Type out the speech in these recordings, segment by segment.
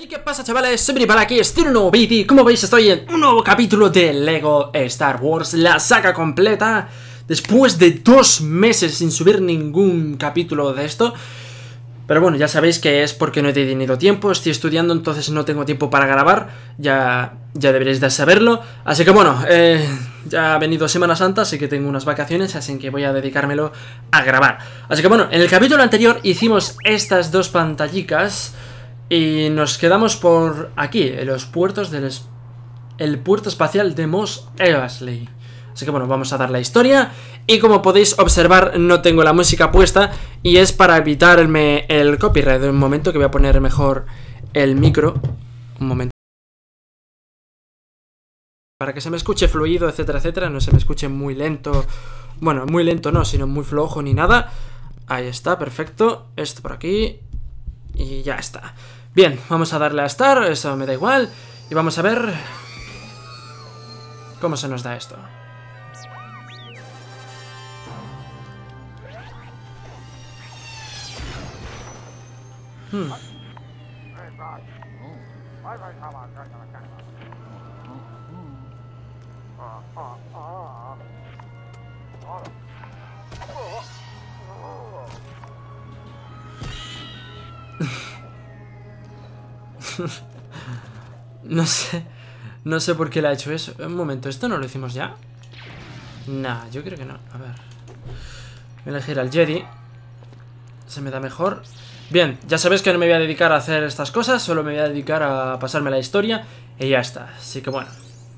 Hey, ¿qué pasa chavales? Soy para aquí, estoy en un nuevo vídeo Como veis estoy en un nuevo capítulo de LEGO Star Wars La saga completa. Después de dos meses sin subir ningún capítulo de esto. Pero bueno, ya sabéis que es porque no he tenido tiempo Estoy estudiando, entonces no tengo tiempo para grabar. Ya, ya deberéis de saberlo. Así que bueno, eh, ya ha venido Semana Santa Así que tengo unas vacaciones, así que voy a dedicármelo a grabar. Así que bueno, en el capítulo anterior hicimos estas dos pantallicas y nos quedamos por aquí, en los puertos del... El puerto espacial de Mos Eisley. Así que bueno, vamos a dar la historia. Y como podéis observar, no tengo la música puesta. Y es para evitarme el copyright. Un momento que voy a poner mejor el micro. Un momento. Para que se me escuche fluido, etcétera, etcétera. No se me escuche muy lento. Bueno, muy lento no, sino muy flojo ni nada. Ahí está, perfecto. Esto por aquí. Y ya está. Bien, vamos a darle a Star, eso me da igual. Y vamos a ver... ¿Cómo se nos da esto? Hmm. no sé. No sé por qué le ha hecho eso. Un momento, ¿esto no lo hicimos ya? Nah, yo creo que no. A ver. Voy a elegir al Jedi. Se me da mejor. Bien, ya sabéis que no me voy a dedicar a hacer estas cosas. Solo me voy a dedicar a pasarme la historia. Y ya está. Así que bueno.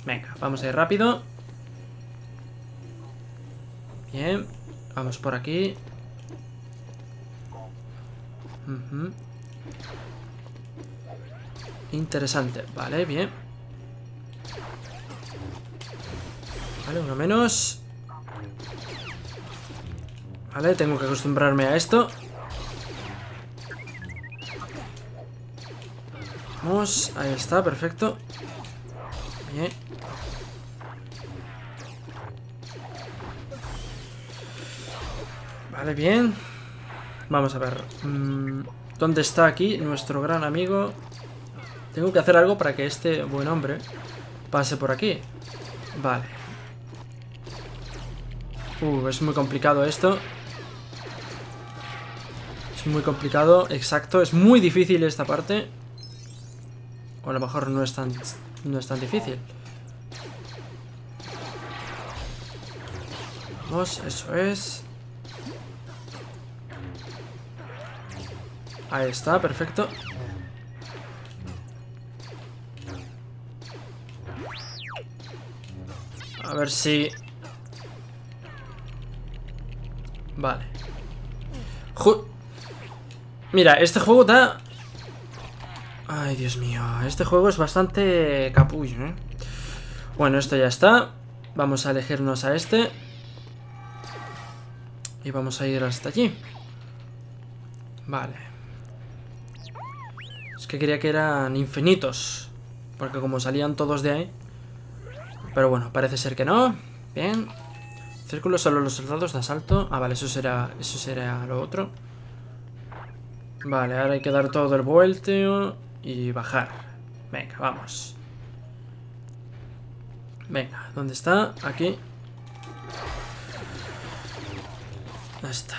Venga, vamos a ir rápido. Bien. Vamos por aquí. Interesante. Vale, bien. Vale, uno menos. Vale, tengo que acostumbrarme a esto. Vamos, ahí está, perfecto. Bien. Vale, bien. Vamos a ver. Mm, ¿Dónde está aquí nuestro gran amigo? Tengo que hacer algo para que este buen hombre pase por aquí. Vale. Uh, es muy complicado esto. Es muy complicado, exacto. Es muy difícil esta parte. O a lo mejor no es tan, no es tan difícil. Vamos, eso es. Ahí está, perfecto. A ver si... Vale. Mira, este juego da... Ay, Dios mío. Este juego es bastante capullo, ¿eh? Bueno, esto ya está. Vamos a elegirnos a este. Y vamos a ir hasta allí. Vale. Es que quería que eran infinitos. Porque como salían todos de ahí... Pero bueno, parece ser que no. Bien. Círculo solo los soldados de asalto. Ah, vale, eso será, eso será lo otro. Vale, ahora hay que dar todo el vuelteo y bajar. Venga, vamos. Venga, ¿dónde está? Aquí. Ahí está.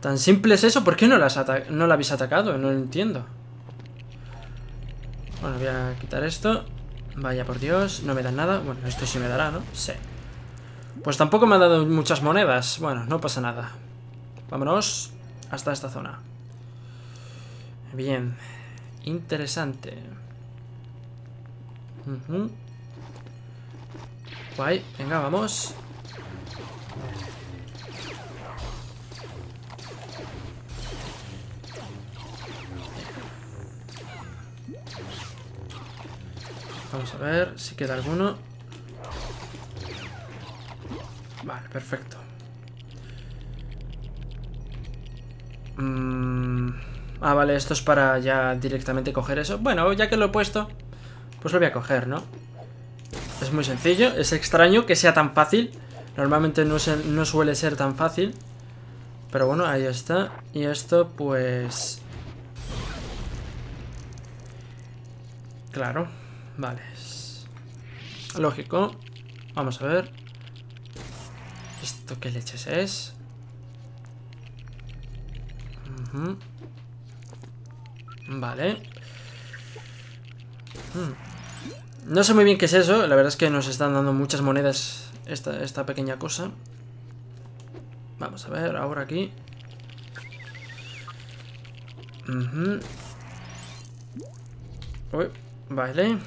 ¿Tan simple es eso? ¿Por qué no, las no la habéis atacado? No lo entiendo. Bueno, voy a quitar esto. Vaya por Dios, no me dan nada. Bueno, esto sí me dará, ¿no? Sí. Pues tampoco me ha dado muchas monedas. Bueno, no pasa nada. Vámonos hasta esta zona. Bien. Interesante. Guay. Venga, vamos. Vamos a ver si queda alguno. Vale, perfecto. Mm, ah, vale, esto es para ya directamente coger eso. Bueno, ya que lo he puesto, pues lo voy a coger, ¿no? Es muy sencillo, es extraño que sea tan fácil. Normalmente no, no suele ser tan fácil. Pero bueno, ahí está. Y esto, pues... Claro, vale. Lógico. Vamos a ver. ¿Esto qué leches es? Vale. Hmm. No sé muy bien qué es eso. La verdad es que nos están dando muchas monedas esta, esta pequeña cosa. Vamos a ver, ahora aquí. Uy, vale.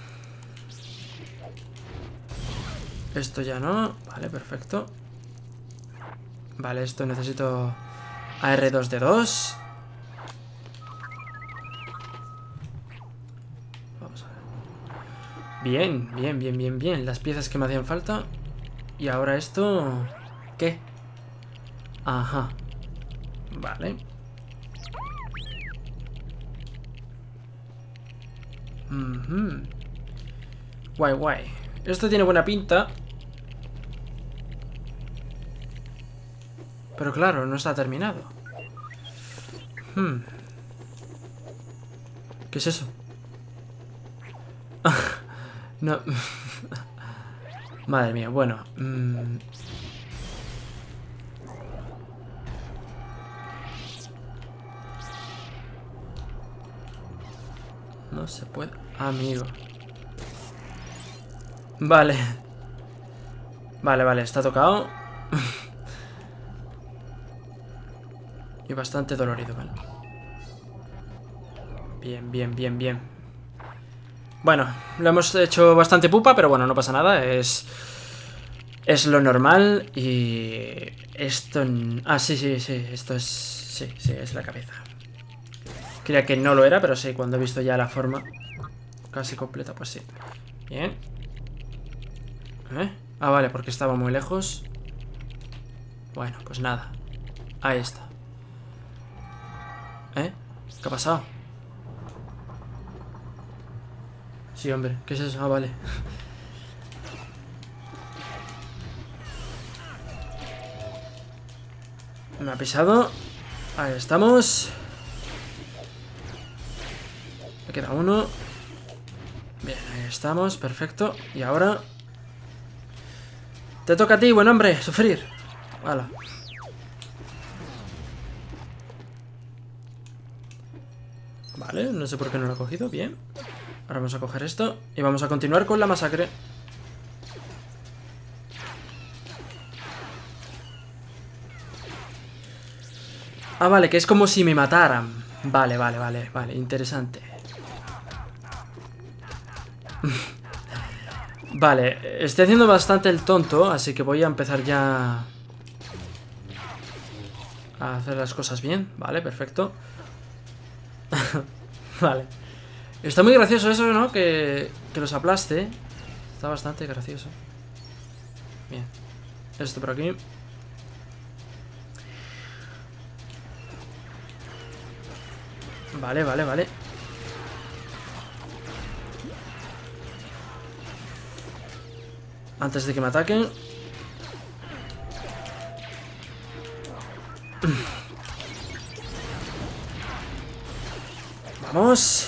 Esto ya no. Vale, perfecto. Vale, esto necesito AR2D2. Vamos a ver. Bien, bien, bien, bien, bien. Las piezas que me hacían falta. Y ahora esto... ¿Qué? Ajá. Vale. Guay, guay. Esto tiene buena pinta. Pero claro, no está terminado. Hmm. ¿Qué es eso? no. Madre mía, bueno. Mm. No se puede. Amigo. Vale. Vale, vale, está tocado. bastante dolorido, vale. Bien, bien, bien, bien. Bueno, lo hemos hecho bastante pupa, pero bueno, no pasa nada. Es... Es lo normal y... Esto... Ah, sí, sí, sí. Esto es... Sí, sí, es la cabeza. Creía que no lo era, pero sí, cuando he visto ya la forma casi completa, pues sí. Bien. ¿Eh? Ah, vale, porque estaba muy lejos. Bueno, pues nada. Ahí está. ¿Eh? ¿Qué ha pasado? Sí, hombre. ¿Qué es eso? Ah, vale. Me ha pisado. Ahí estamos. Me queda uno. Bien, ahí estamos, perfecto. Y ahora... Te toca a ti, buen hombre, sufrir. Hala. Vale, no sé por qué no lo he cogido, bien. Ahora vamos a coger esto y vamos a continuar con la masacre. Ah, vale, que es como si me mataran. Vale, vale, vale, vale, interesante. vale, estoy haciendo bastante el tonto, así que voy a empezar ya... A hacer las cosas bien, vale, perfecto. Vale. Está muy gracioso eso, ¿no? Que, que los aplaste. Está bastante gracioso. Bien. Esto por aquí. Vale, vale, vale. Antes de que me ataquen. Vamos.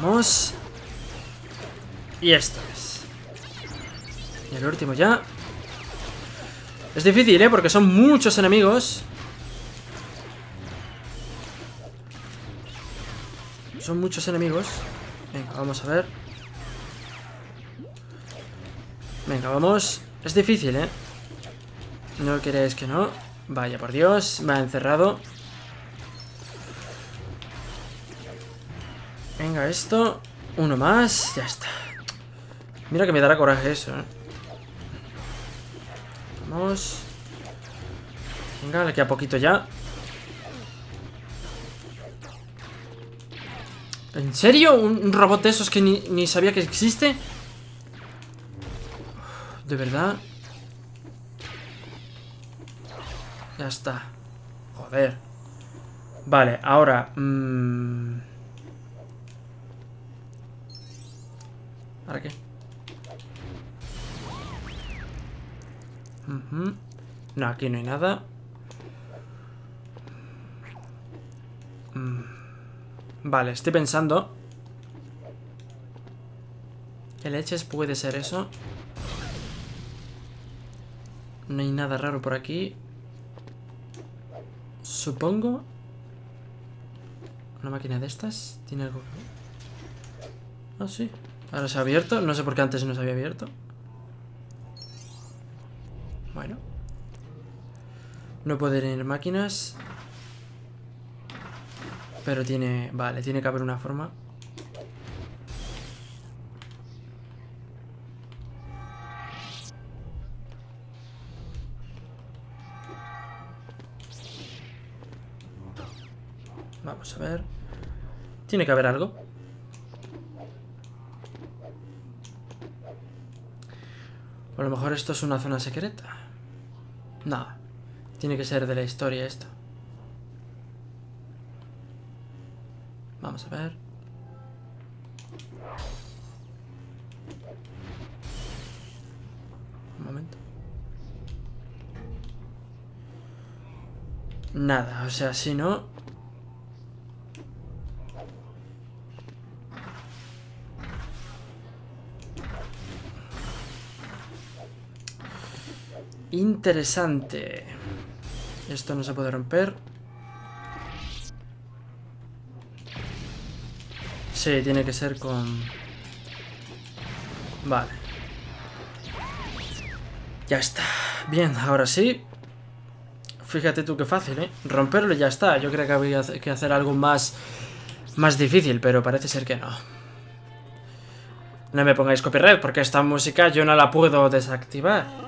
Vamos. Y esto es. Y el último ya. Es difícil, ¿eh? Porque son muchos enemigos. Son muchos enemigos. Venga, vamos a ver. Venga, vamos. Es difícil, ¿eh? No queréis que no. Vaya, por Dios. Me ha encerrado. Venga, esto. Uno más. Ya está. Mira que me dará coraje eso, ¿eh? Vamos. Venga, le queda poquito ya. ¿En serio? ¿Un robot de esos que ni, ni sabía que existe? ¿De verdad? Ya está. Joder. Vale, ahora... Mmm... ¿Ahora qué? No, aquí no hay nada. Mm. Vale, estoy pensando... ¿Qué leches puede ser eso? No hay nada raro por aquí. Supongo... Una máquina de estas. ¿Tiene algo que... Ah, sí. Ahora se ha abierto. No sé por qué antes no se había abierto. Bueno. No pueden ir máquinas. Pero tiene... Vale, tiene que haber una forma. Vamos a ver. Tiene que haber algo. A lo mejor esto es una zona secreta. No. Tiene que ser de la historia esto. Vamos a ver. Un momento. Nada, o sea, si no... Interesante. Esto no se puede romper. Sí, tiene que ser con... Vale. Ya está. Bien, ahora sí. Fíjate tú qué fácil, ¿eh? Romperlo y ya está. Yo creo que había que hacer algo más... Más difícil, pero parece ser que no. No me pongáis copyright, porque esta música yo no la puedo desactivar.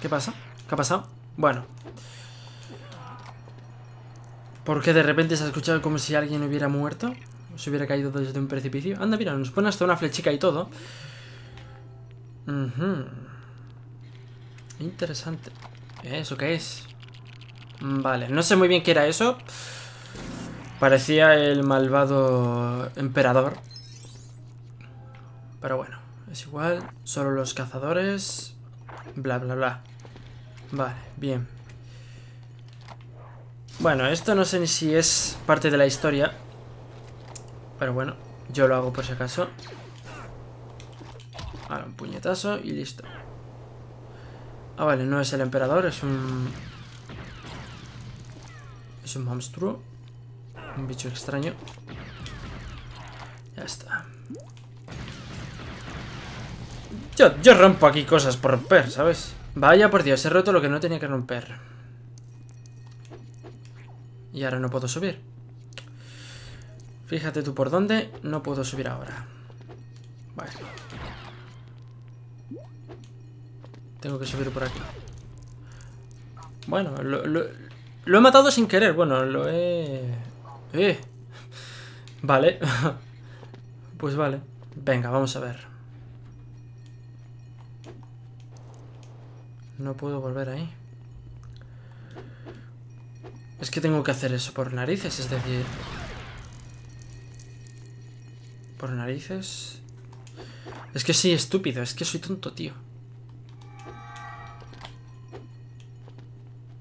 ¿Qué pasa? ¿Qué ha pasado? Bueno. ¿Por qué de repente se ha escuchado como si alguien hubiera muerto? ¿O se hubiera caído desde un precipicio? Anda, mira, nos pone hasta una flechica y todo. Interesante. ¿Eso qué es? Vale, no sé muy bien qué era eso. Parecía el malvado emperador. Pero bueno, es igual. Solo los cazadores. Bla, bla, bla. Vale, bien. Bueno, esto no sé ni si es parte de la historia. Pero bueno, yo lo hago por si acaso. Ahora un puñetazo y listo. Ah, vale, no es el emperador, es un... Es un monstruo. Un bicho extraño. Ya está. Yo, rompo aquí cosas por romper, ¿sabes? Vaya por Dios, he roto lo que no tenía que romper. Y ahora no puedo subir. Fíjate tú por dónde no puedo subir ahora. Vale. Tengo que subir por aquí. Bueno, lo, lo he matado sin querer. Bueno, lo he... Eh. Vale. pues vale. Venga, vamos a ver. No puedo volver ahí. Es que tengo que hacer eso por narices, es decir... Por narices... Es que sí, estúpido, es que soy tonto, tío.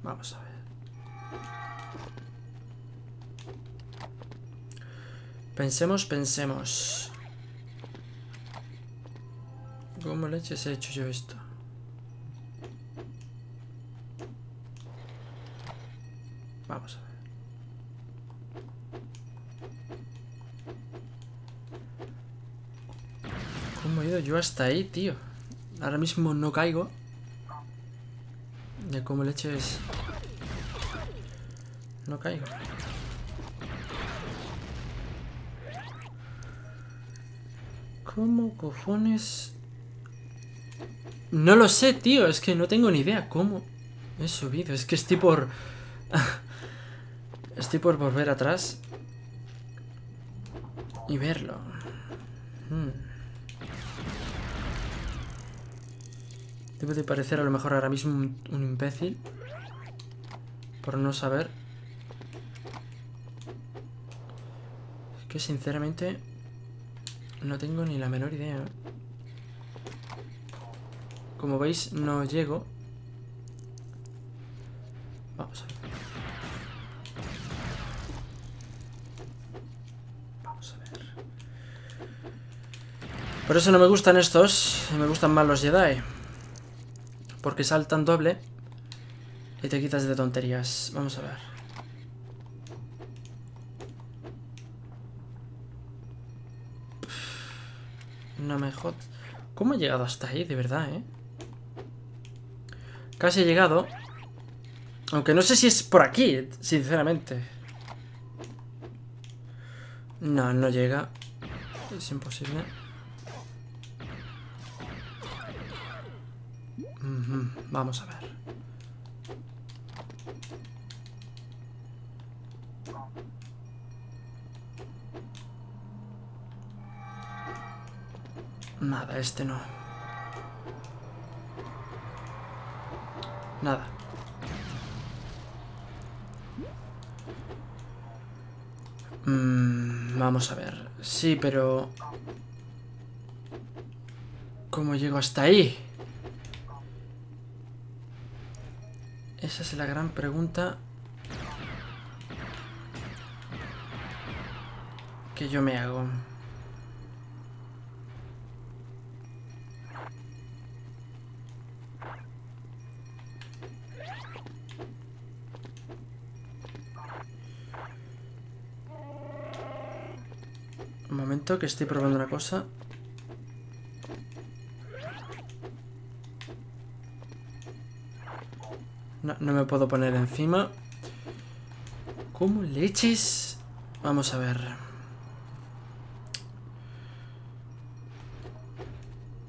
Vamos a ver. Pensemos, pensemos. ¿Cómo leches he hecho yo esto? Vamos a ver. ¿Cómo he ido yo hasta ahí, tío? Ahora mismo no caigo. Ya como leches... No caigo. ¿Cómo cojones No lo sé, tío. Es que no tengo ni idea cómo he subido. Es que estoy por... estoy por volver atrás. Y verlo. Debo de parecer a lo mejor ahora mismo un, imbécil. Por no saber. Es que sinceramente... No tengo ni la menor idea. Como veis, no llego. Vamos a ver. Vamos a ver. Por eso no me gustan estos. Me gustan más los Jedi. Porque saltan doble. Y te quitas de tonterías. Vamos a ver. No me jod... ¿Cómo he llegado hasta ahí? De verdad, ¿eh? Casi he llegado. Aunque no sé si es por aquí, sinceramente. No, no llega. Es imposible. Vamos a ver. Nada, este no. Nada. Mm, vamos a ver. Sí, pero... ¿Cómo llego hasta ahí? Esa es la gran pregunta que yo me hago. Un momento que estoy probando una cosa. No, me puedo poner encima. ¿Cómo leches? Vamos a ver.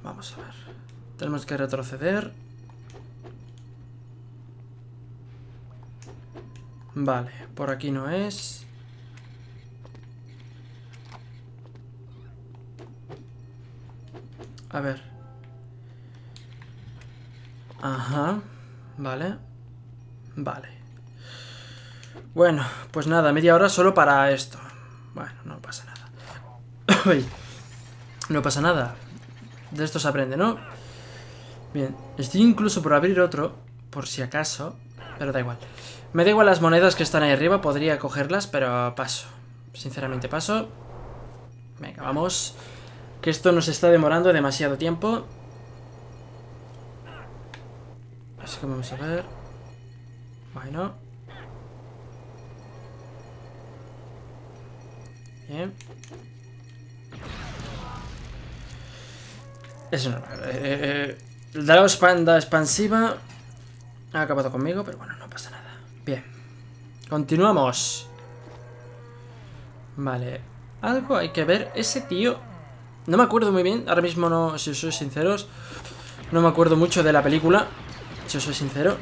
Vamos a ver. Tenemos que retroceder. Vale, por aquí no es. A ver. Ajá. Vale. Vale. Bueno, pues nada, media hora solo para esto. Bueno, no pasa nada. no pasa nada. De esto se aprende, ¿no? Bien, estoy incluso por abrir otro, por si acaso, pero da igual. Me da igual las monedas que están ahí arriba, podría cogerlas, pero paso. Sinceramente paso. Venga, vamos. Que esto nos está demorando demasiado tiempo. Así que vamos a ver. Bueno. Bien. Es normal. Eh, eh, expansiva ha acabado conmigo, pero bueno, no pasa nada. Bien. Continuamos. Vale. Algo hay que ver. Ese tío... No me acuerdo muy bien. Ahora mismo no, si os soy sinceros. No me acuerdo mucho de la película. Si os soy sincero.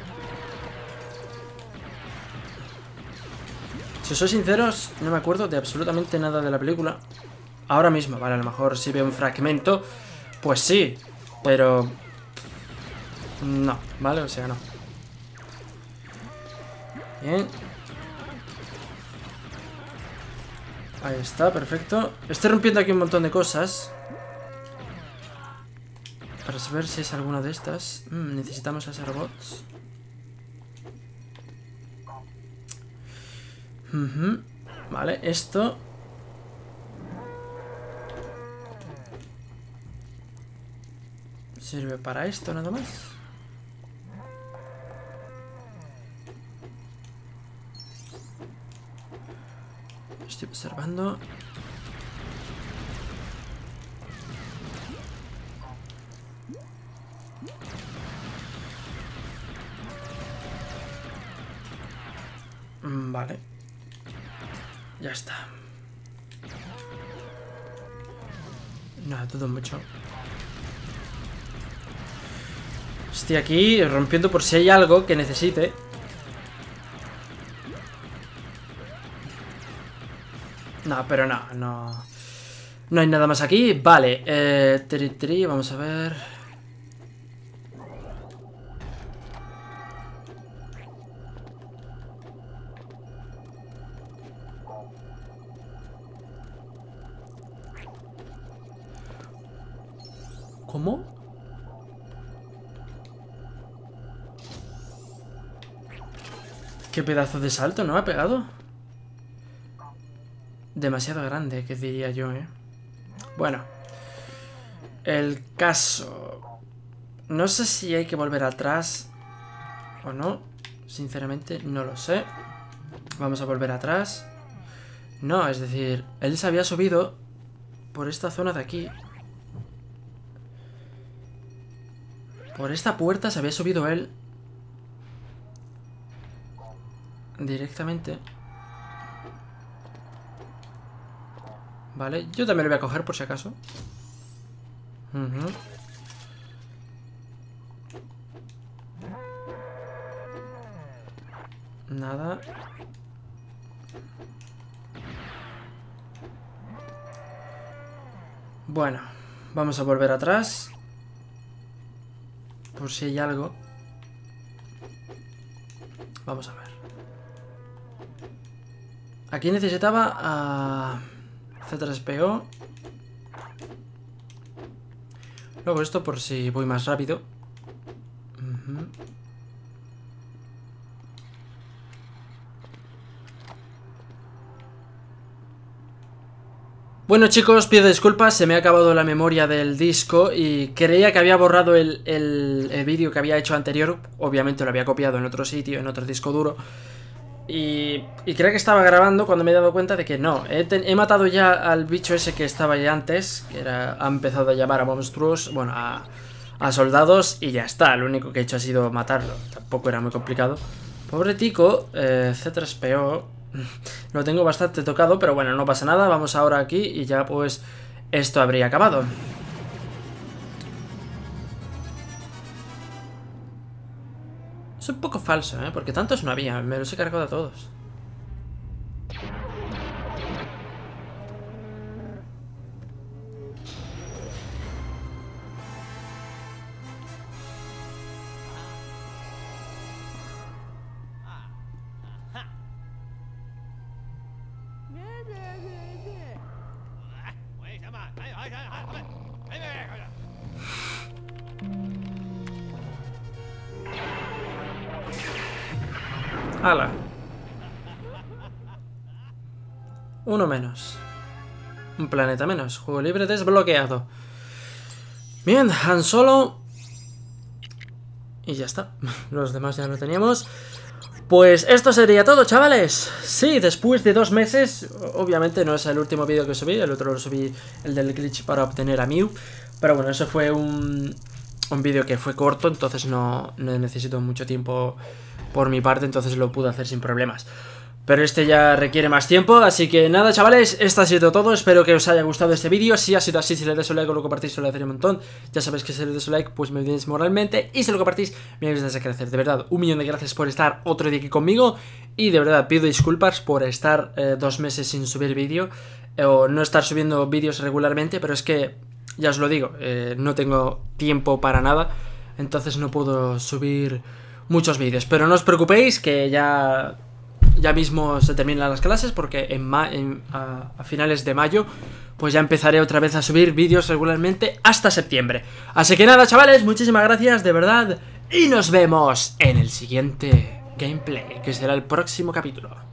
Si os soy sinceros, no me acuerdo de absolutamente nada de la película. Ahora mismo, vale, a lo mejor si veo un fragmento, pues sí, pero... No, ¿vale? O sea, no. Bien. Ahí está, perfecto. Estoy rompiendo aquí un montón de cosas. Para saber si es alguna de estas. Mm, necesitamos hacer robots. Vale, esto... Sirve para esto nada más. Estoy observando. Mm, vale. Ya está. No, todo mucho. Estoy aquí rompiendo por si hay algo que necesite. No, pero no, no. No hay nada más aquí. Vale, eh, tri, tri, vamos a ver. Qué pedazo de salto, ¿no? Ha pegado. Demasiado grande, que diría yo, ¿eh? Bueno. El caso... No sé si hay que volver atrás o no. Sinceramente, no lo sé. Vamos a volver atrás. No, es decir, él se había subido por esta zona de aquí. Por esta puerta se había subido él directamente. Vale, yo también lo voy a coger por si acaso. Nada. Bueno, vamos a volver atrás. Por si hay algo. Vamos a ver. Aquí necesitaba a C3PO. Luego esto por si voy más rápido. Bueno chicos, pido disculpas, se me ha acabado la memoria del disco y creía que había borrado el, el vídeo que había hecho anterior, obviamente lo había copiado en otro sitio, en otro disco duro, y, y creo que estaba grabando cuando me he dado cuenta de que no. He, matado ya al bicho ese que estaba ahí antes, que era, ha empezado a llamar a monstruos, bueno, a, soldados y ya está. Lo único que he hecho ha sido matarlo. Tampoco era muy complicado. Pobre tico, eh, C3PO, lo tengo bastante tocado, pero bueno, no pasa nada. Vamos ahora aquí y ya pues esto habría acabado. Es un poco falso, ¿eh? Porque tantos no había. Me los he cargado a todos. ¡Hala! Uno menos. Un planeta menos. Juego libre desbloqueado. Bien, Han Solo. Y ya está. Los demás ya lo teníamos. Pues esto sería todo, chavales. Sí, después de dos meses, obviamente no es el último vídeo que subí, el otro lo subí, el del glitch para obtener a Mew. Pero bueno, eso fue un, un vídeo que fue corto, entonces no, no necesito mucho tiempo por mi parte, entonces lo pude hacer sin problemas. Pero este ya requiere más tiempo, así que nada chavales, esto ha sido todo, espero que os haya gustado este vídeo, si ha sido así, si le des un like o lo compartís, se lo un montón, ya sabéis que si le des un like, pues me ayudáis moralmente, y si lo compartís, me ayudáis a crecer, de verdad, un millón de gracias por estar otro día aquí conmigo, y de verdad, pido disculpas por estar eh, dos meses sin subir vídeo, o no estar subiendo vídeos regularmente, pero es que, ya os lo digo, eh, no tengo tiempo para nada, entonces no puedo subir muchos vídeos. Pero no os preocupéis que ya, ya mismo se terminan las clases porque en, a, finales de mayo pues ya empezaré otra vez a subir vídeos regularmente hasta septiembre. Así que nada chavales, muchísimas gracias de verdad y nos vemos en el siguiente gameplay que será el próximo capítulo.